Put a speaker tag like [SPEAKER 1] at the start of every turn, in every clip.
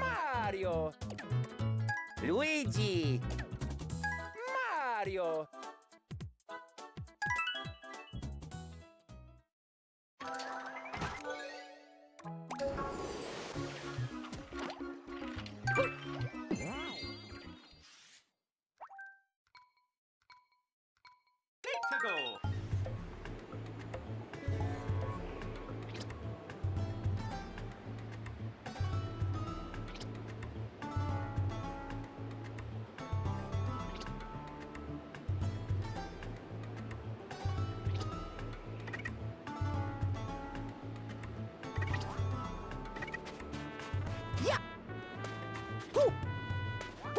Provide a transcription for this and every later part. [SPEAKER 1] Mario! Luigi! Mario!
[SPEAKER 2] Let's go!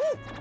[SPEAKER 1] Woohoo!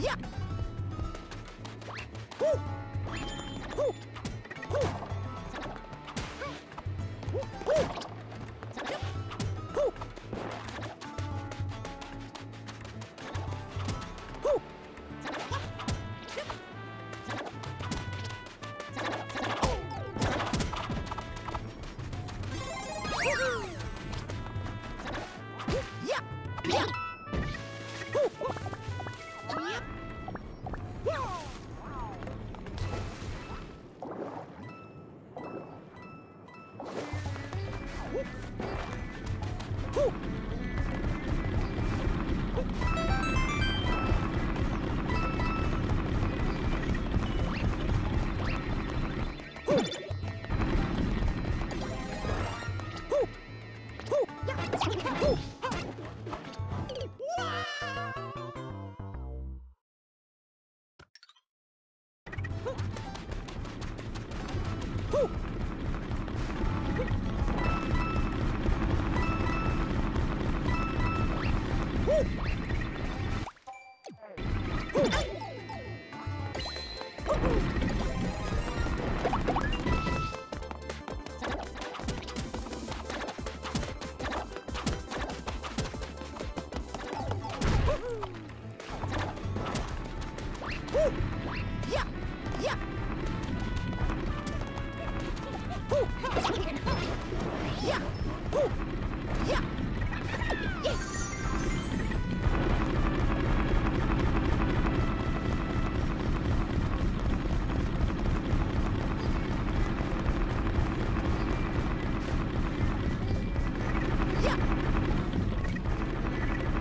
[SPEAKER 1] Yeah. Woo. Woo.
[SPEAKER 2] Woo. Woo.
[SPEAKER 1] Woo!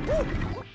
[SPEAKER 2] Woo!